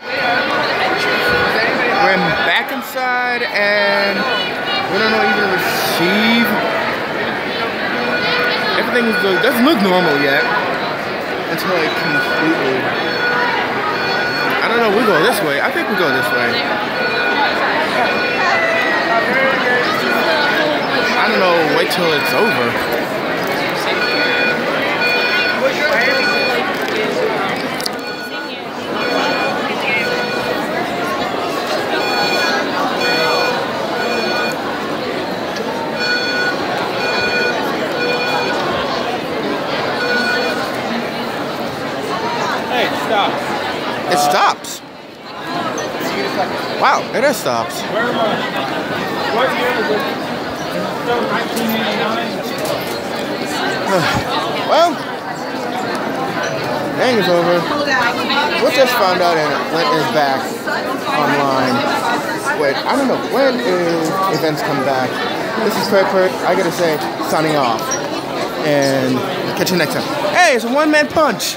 We're back inside and we don't know even receive. Everything is, doesn't look normal yet until it completely. I don't know. We go this way. I think we go this way. I don't know. Wait till it's over. Stops. It stops. Wow, it has stops. Where I? What year is it? Still 1989? well, dang is over. We just found out and Lent is back online. Wait, I don't know when is events come back. This is Craig Perk. I gotta say, signing off. And catch you next time. Hey, it's a one-man punch.